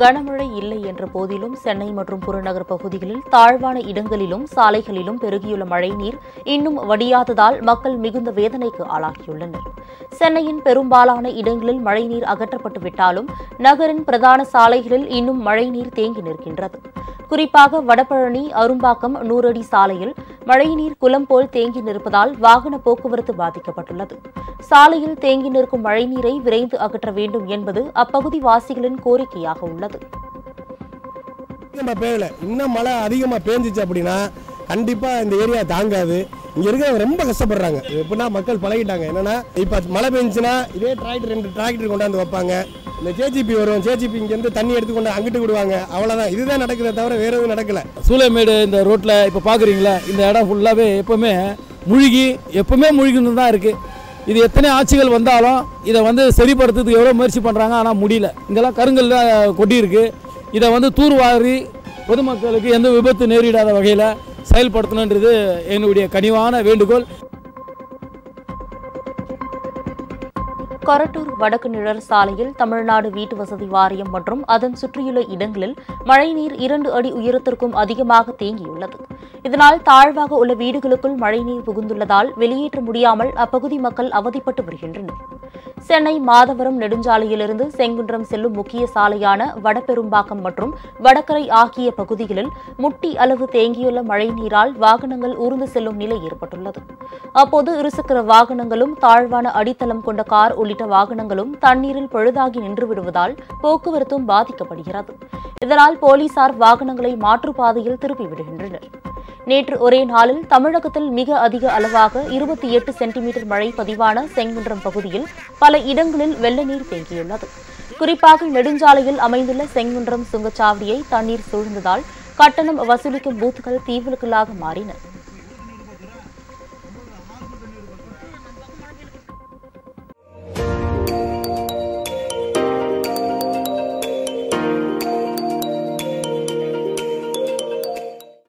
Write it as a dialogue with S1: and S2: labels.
S1: கனமழை இல்லை என்ற போதிலும் சென்னை மற்றும் புறநகர் பகுதிகளில் தாழ்வான இடங்களிலும் சாலைகளிலும் பெருகியுள்ள மழைநீர் இன்னும் வடியாததால் மக்கள் மிகுந்த வேதனைக்கு ஆளாகியுள்ளனர். சென்னையின் பெரும்பாலான இடங்களில் மழைநீர் அகற்றப்பட்டுவிட்டாலும் நகரின் பிரதான சாலைகளில் இன்னும் மழைநீர் தேங்கி நிற்கின்றது. குறிப்பாக வடபழனி அரும்பாக்கம் நூறடி சாலையில் மழைநீர் குளம் போல் தேங்கி நிற்பதால் வாகன போக்குவரத்து பாதிக்கப்பட்டுள்ளது. சாலையில் தேங்கி நிற்கும் மழைநீரை விரைந்து அகற்ற வேண்டும் என்பது அப்பகுதி வாசிகளின் கோரிக்கையாக உள்ளது.
S2: பெய்யல இன்னும் மழை அதிகமாக பேஞ்சிச்சு அப்படின்னா கண்டிப்பாக இந்த ஏரியா தாங்காது. இங்கே இருக்கிறவங்க ரொம்ப கஷ்டப்படுறாங்க. எப்படின்னா மக்கள் பழகிட்டாங்க. என்னன்னா இப்போ மழை பெஞ்சுன்னா இதே டிராக்டர் ரெண்டு டிராக்டர் கொண்டாந்து வைப்பாங்க. இந்த ஜேஜிபி வரும். ஜேஜிபி இங்கேருந்து தண்ணி எடுத்து கொண்டு அங்கிட்டு விடுவாங்க. அவ்வளோதான் இதுதான் நடக்குதே தவிர வேற எதுவும் நடக்கல.
S3: சூளைமேடு இந்த ரோட்டில் இப்போ பார்க்குறீங்களா இந்த இடம் ஃபுல்லாகவே எப்போவுமே முழுகி எப்போவுமே முழுகின்னு தான் இருக்குது இது எத்தனை ஆட்சிகள் வந்தாலும் இதை வந்து சரிப்படுத்துறதுக்கு எவ்வளோ முயற்சி பண்ணுறாங்க ஆனால் முடியல. இங்கெல்லாம் கருங்கல்ல கொட்டியிருக்கு. இதை வந்து தூர்வாரி பொதுமக்களுக்கு எந்த விபத்து நேரிடாத வகையில் செயல்படுத்தணுன்றது என்னுடைய கனிவான வேண்டுகோள்.
S1: கொரட்டூர் வடக்கு நிழல் சாலையில் தமிழ்நாடு வீட்டு வசதி வாரியம் மற்றும் அதன் சுற்றியுள்ள இடங்களில் மழைநீர் இரண்டு அடி உயரத்திற்கும் அதிகமாக தேங்கியுள்ளது. இதனால் தாழ்வாக உள்ள வீடுகளுக்குள் மழைநீர் புகுந்துள்ளதால் வெளியேற்ற முடியாமல் அப்பகுதி மக்கள் அவதிப்பட்டு வருகின்றனர். சென்னை மாதவரம் நெடுஞ்சாலையிலிருந்து செங்குன்றம் செல்லும் முக்கிய சாலையான வடபெரும்பாக்கம் மற்றும் வடகரை ஆகிய பகுதிகளில் முட்டி அளவு தேங்கியுள்ள மழை நீரால் வாகனங்கள் ஊர்ந்து செல்லும் நிலை ஏற்பட்டுள்ளது. அப்போது இருசக்கர வாகனங்களும் தாழ்வான அடித்தளம் கொண்ட கார் உள்ளிட்ட வாகனங்களும் தண்ணீரில் பழுதாகி நின்றுவிடுவதால் போக்குவரத்தும் பாதிக்கப்படுகிறது. இதனால் போலீசார் வாகனங்களை மாற்றுப்பாதையில் திருப்பிவிடுகின்றனர். நேற்று ஒரே நாளில் தமிழகத்தில் மிக அதிக அளவாக இருபத்தி எட்டு சென்டிமீட்டர் மழை பதிவான செங்குன்றம் பகுதியில் பல இடங்களில் வெள்ள நீர் தேங்கியுள்ளது. குறிப்பாக நெடுஞ்சாலையில் அமைந்துள்ள செங்குன்றம் சுங்கச்சாவடியை தண்ணீர் சூழ்ந்ததால் கட்டணம் வசூலிக்கும் பூத்துகள் தீவுகளுக்குள்ளாக மாறின.